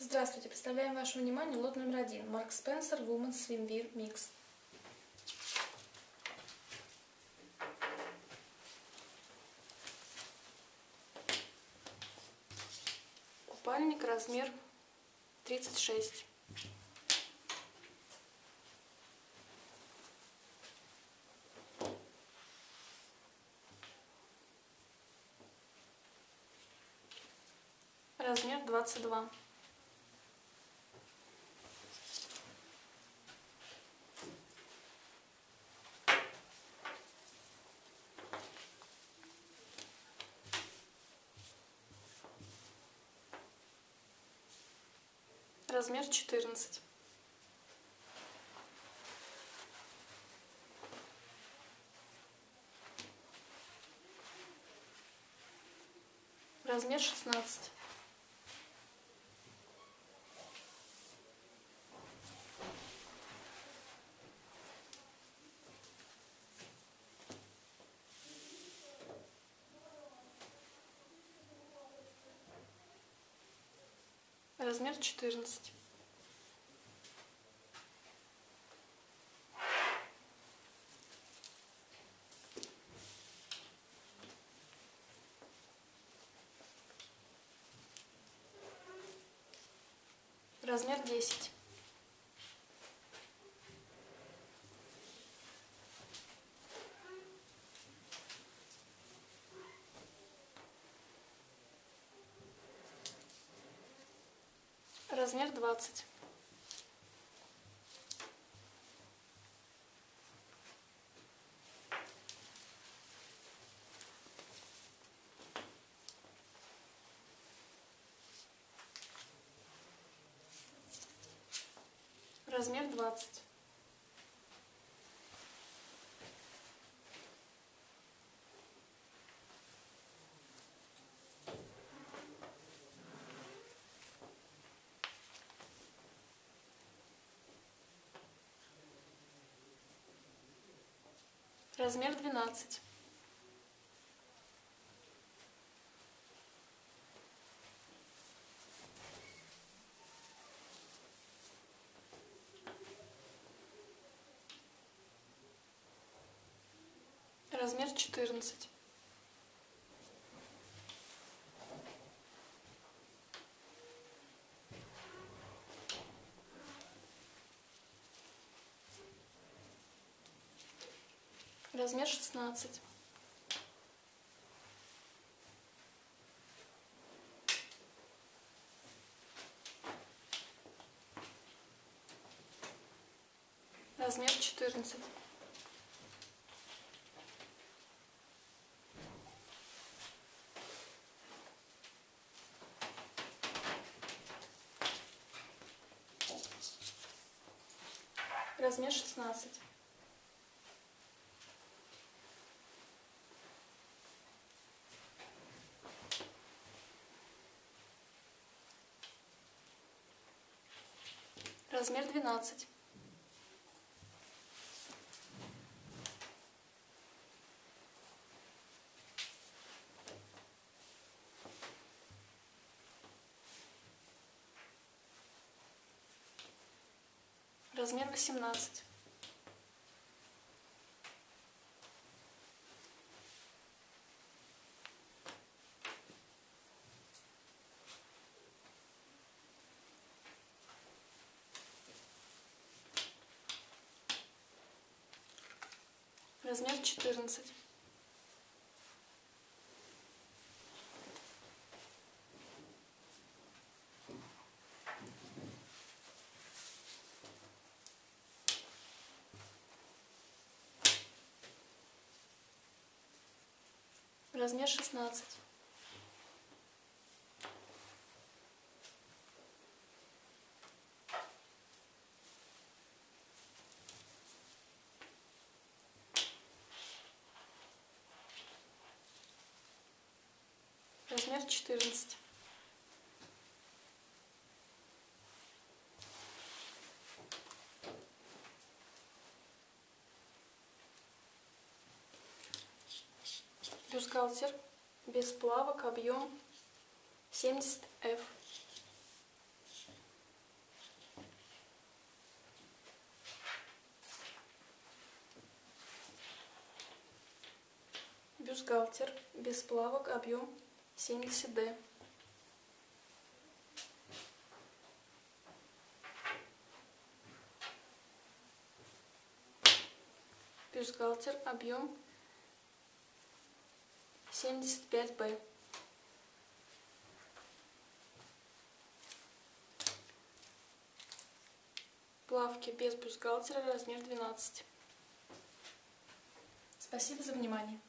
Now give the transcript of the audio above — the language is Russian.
Здравствуйте, представляем вашему вниманию лот номер один. Марк Спенсер Women's Swimwear Mix. Купальник размер 36. Размер 22. Размер 14. Размер 16. Размер 14. Размер 10. Размер 20. Размер 20. Размер 12. Размер 14. Размер 16. Размер 14. Размер 16. Размер 12. Размер 18. Размер 14. Размер 16. размер 14. Бюстгальтер без плавок, объем 70F. Бюстгальтер без плавок, объем 70D. Бюстгальтер, объем 75B. Плавки без бюстгальтера, размер 12. Спасибо за внимание.